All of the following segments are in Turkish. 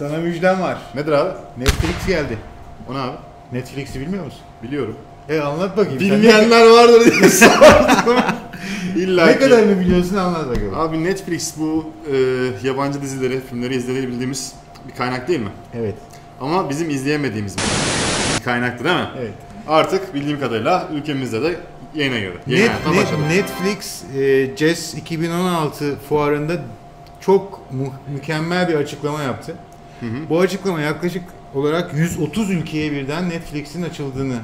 Sana müjdem var. Nedir abi? Netflix geldi. O ne abi? Netflix'i bilmiyor musun? Biliyorum. E anlat bakayım. Sen Bilmeyenler vardır diye sordum. İlla ne ki. kadar mı biliyorsun anlat bakalım. Abi Netflix bu e, yabancı dizileri, filmleri izleyebildiğimiz bir kaynak değil mi? Evet. Ama bizim izleyemediğimiz bir kaynaktı değil mi? Evet. Artık bildiğim kadarıyla ülkemizde de yayına girdi. Yeni Net, net-. Netflix e, CES 2016 fuarında çok mu- mükemmel bir açıklama yaptı. Bu açıklama yaklaşık olarak 130 ülkeye birden Netflix'in açıldığını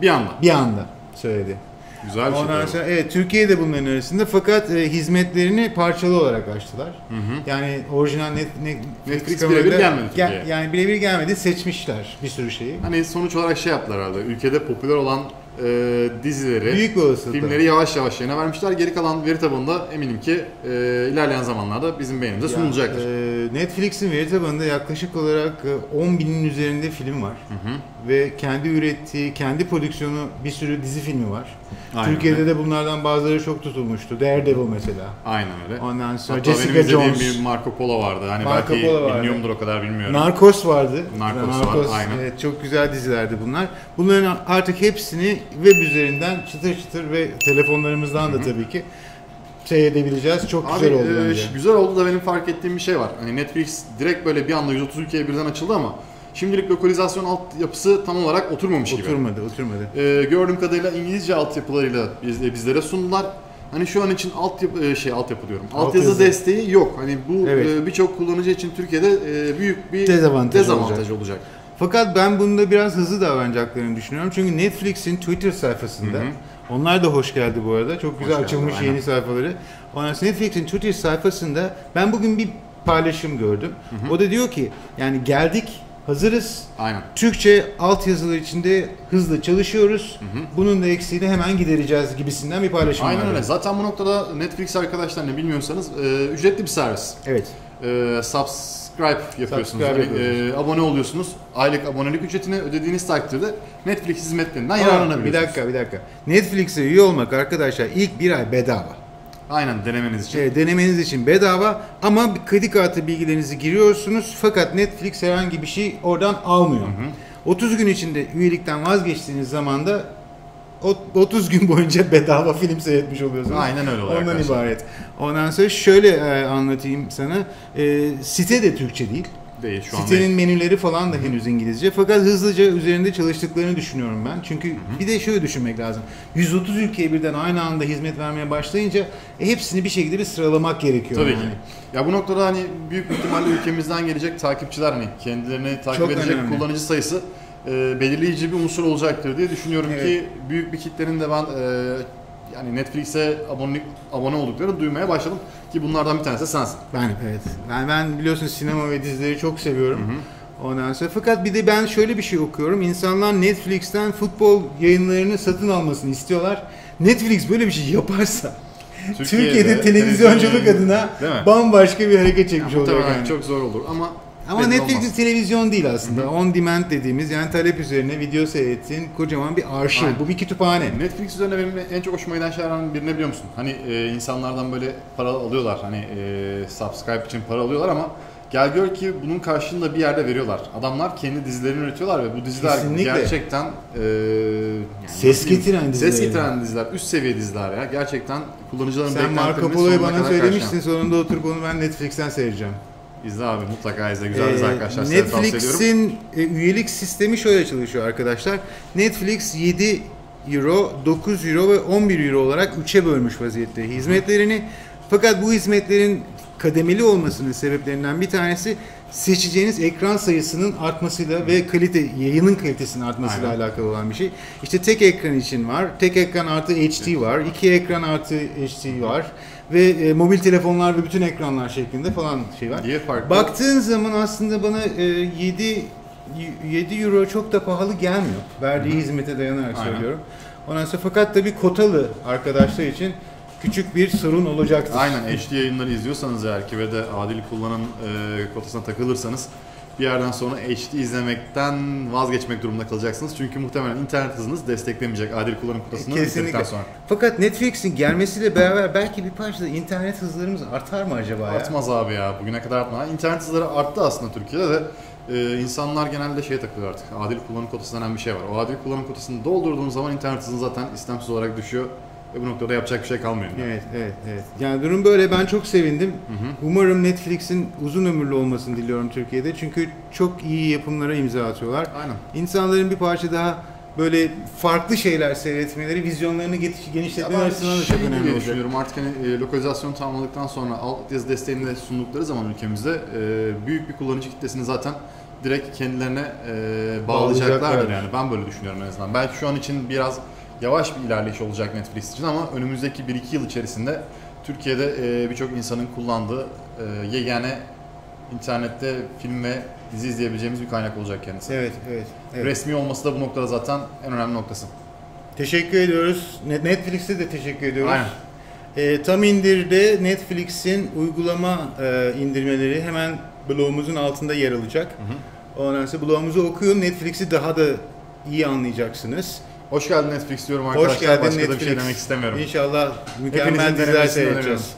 Bir anda. bir anda söyledi. Güzel bir şey. Ondan tabii. sonra evet Türkiye de bunların arasında fakat e, hizmetlerini parçalı olarak açtılar. Yani orijinal net, net, Netflix birebir gelmedi Gel- Türkiye'ye. yani birebir gelmedi seçmişler bir sürü şeyi. Hani sonuç olarak şey yaptılar herhalde. Ülkede popüler olan e, dizileri, Büyük filmleri yavaş yavaş yayına vermişler. Geri kalan veri tabanında eminim ki e, ilerleyen zamanlarda bizim beynimize sunulacaktır. Ee, Netflix'in veri tabanında yaklaşık olarak e, 10 binin üzerinde film var. Ve kendi ürettiği, kendi prodüksiyonu bir sürü dizi filmi var. Aynen Türkiye'de öyle. de bunlardan bazıları çok tutulmuştu. Daredevil mesela. Aynen öyle. Ondan sonra Hatta benim Jessica izlediğim Jones. bir Marco Polo vardı. Hani Marco belki Polo vardı. biliniyorumdur o kadar bilmiyorum. Narcos vardı. Narcos var, aynen. Evet, çok güzel dizilerdi bunlar. Bunların artık hepsini web üzerinden çıtır çıtır ve telefonlarımızdan da tabii ki seyredebileceğiz. Çok Abi güzel oldu e, bence. güzel oldu da benim fark ettiğim bir şey var. Hani Netflix direkt böyle bir anda 130 ülkeye birden açıldı ama şimdilik lokalizasyon altyapısı tam olarak oturmamış gibi. Oturmadı, oturmadı. E, gördüğüm kadarıyla İngilizce altyapılarıyla biz, bizlere sundular. Hani şu an için altyapı e, şey altyapı diyorum. Altyazı Altyazı. desteği yok. Hani bu Evet. e, birçok kullanıcı için Türkiye'de e, büyük bir Dezavantaj dezavantaj olacak. Fakat ben bunda biraz hızlı davranacaklarını düşünüyorum. Çünkü Netflix'in Twitter sayfasında, onlar da hoş geldi bu arada. Çok güzel geldi, açılmış aynen. yeni sayfaları. Ondan sonra Netflix'in Twitter sayfasında ben bugün bir paylaşım gördüm. O da diyor ki yani geldik, hazırız. Aynen. Türkçe altyazılar içinde hızlı çalışıyoruz. Bunun da eksiğini hemen gidereceğiz gibisinden bir paylaşım Aynen öyle. Zaten bu noktada Netflix arkadaşlar ne bilmiyorsanız e, ücretli bir servis. Evet. E, subscribe yapıyorsunuz. Subscribe Yani, e, abone oluyorsunuz. Aylık abonelik ücretini ödediğiniz takdirde Netflix hizmetlerinden Aa, bir dakika bir dakika. Netflix'e üye olmak arkadaşlar ilk bir ay bedava. Aynen denemeniz için. Evet, denemeniz için bedava ama kredi kartı bilgilerinizi giriyorsunuz fakat Netflix herhangi bir şey oradan almıyor. 30 gün içinde üyelikten vazgeçtiğiniz zaman da 30 gün boyunca bedava film seyretmiş oluyorsunuz. Aynen öyle oluyor Ondan arkadaşlar. ibaret. Ondan sonra şöyle e, anlatayım sana. E, site de Türkçe değil. Değil şu an Sitenin değil. menüleri falan da henüz İngilizce. Fakat hızlıca üzerinde çalıştıklarını düşünüyorum ben. Çünkü bir de şöyle düşünmek lazım. 130 ülkeye birden aynı anda hizmet vermeye başlayınca e, hepsini bir şekilde bir sıralamak gerekiyor. Tabii yani. ki. Ya bu noktada hani büyük ihtimalle ülkemizden gelecek takipçiler hani kendilerini takip Çok edecek önemli. kullanıcı sayısı e, belirleyici bir unsur olacaktır diye düşünüyorum Evet. ki büyük bir kitlenin de ben e, yani Netflix'e abonelik abone olduklarını duymaya başladım ki bunlardan bir tanesi de sensin. Ben evet. Ben ben biliyorsun sinema ve dizileri çok seviyorum. Ondan sonra fakat bir de ben şöyle bir şey okuyorum. İnsanlar Netflix'ten futbol yayınlarını satın almasını istiyorlar. Netflix böyle bir şey yaparsa Türkiye'de Türkiye'de, televizyonculuk televizyon- adına bambaşka bir hareket çekmiş olacak Muhtemelen yani. çok zor olur ama Ama Netflix olmaz. televizyon değil aslında. On demand dediğimiz yani talep üzerine video seyrettiğin kocaman bir arşiv. Aynen. Bu bir kütüphane. Netflix üzerine benim en çok hoşuma giden şeylerden birine biliyor musun? Hani e, insanlardan böyle para alıyorlar. Hani e, subscribe için para alıyorlar ama gel gör ki bunun karşılığında bir yerde veriyorlar. Adamlar kendi dizilerini üretiyorlar ve bu diziler Kesinlikle. gerçekten e, yani Ses getiren diziler Ses yani. getiren diziler, üst seviye diziler ya. Gerçekten kullanıcıların Sen Marco Polo'yu bana söylemiştin. karşılayan. Sonunda oturup onu ben Netflix'ten seyredeceğim. İzle abi mutlaka izle. Güzel dizi Ee, arkadaşlar. Netflix'in e, üyelik sistemi şöyle çalışıyor arkadaşlar. Netflix 7 euro, 9 euro ve 11 euro olarak 3'e bölmüş vaziyette hizmetlerini. Fakat bu hizmetlerin kademeli olmasının sebeplerinden bir tanesi seçeceğiniz ekran sayısının artmasıyla ve kalite yayının kalitesinin artmasıyla Aynen. alakalı olan bir şey. İşte tek ekran için var. Tek ekran artı HD var. iki ekran artı HD var. Ve e, mobil telefonlar ve bütün ekranlar şeklinde falan şey var. Diye farklı. Baktığın zaman aslında bana e, 7 7 euro çok da pahalı gelmiyor. Verdiği hizmete dayanarak Aynen. söylüyorum. Ondan sonra fakat tabii kotalı arkadaşlar için küçük bir sorun olacaktır. Aynen HD yayınları izliyorsanız eğer ki ve de adil kullanım e, kotasına takılırsanız bir yerden sonra HD izlemekten vazgeçmek durumunda kalacaksınız. Çünkü muhtemelen internet hızınız desteklemeyecek adil kullanım kotasını bitirdikten sonra. Fakat Netflix'in gelmesiyle beraber belki bir parça da internet hızlarımız artar mı acaba ya? Artmaz abi ya. Bugüne kadar artmadı. İnternet hızları arttı aslında Türkiye'de de. Ee, insanlar genelde şey takılıyor artık. Adil kullanım kotası denen bir şey var. O adil kullanım kotasını doldurduğunuz zaman internet hızın zaten istemsiz olarak düşüyor. Ve bu noktada yapacak bir şey kalmıyor. Evet, evet, evet. Yani durum böyle. Ben çok sevindim. Umarım Netflix'in uzun ömürlü olmasını diliyorum Türkiye'de. Çünkü çok iyi yapımlara imza atıyorlar. Aynen. İnsanların bir parça daha böyle farklı şeyler seyretmeleri, vizyonlarını ben açısından da şey çok önemli diye olacak. düşünüyorum artık hani e, lokalizasyon tamamladıktan sonra alt yazı desteğini de sundukları zaman ülkemizde e, büyük bir kullanıcı kitlesini zaten direkt kendilerine e, bağlayacaklardır Bağlayacaklar. yani ben böyle düşünüyorum en azından. Belki şu an için biraz yavaş bir ilerleyiş olacak Netflix için ama önümüzdeki 1-2 yıl içerisinde Türkiye'de e, birçok insanın kullandığı e, yegane internette film ve dizi izleyebileceğimiz bir kaynak olacak kendisi. Evet, evet. evet. Resmi olması da bu noktada zaten en önemli noktası. Teşekkür ediyoruz. Net- Netflix'e de teşekkür ediyoruz. Aynen. E, tam indirde Netflix'in uygulama e, indirmeleri hemen blogumuzun altında yer alacak. Ondan sonra blogumuzu okuyun. Netflix'i daha da iyi anlayacaksınız. Hoş geldin Netflix diyorum arkadaşlar. Hoş geldin Başka Netflix. da bir şey demek istemiyorum. İnşallah mükemmel Hepinizin diziler seyredeceğiz.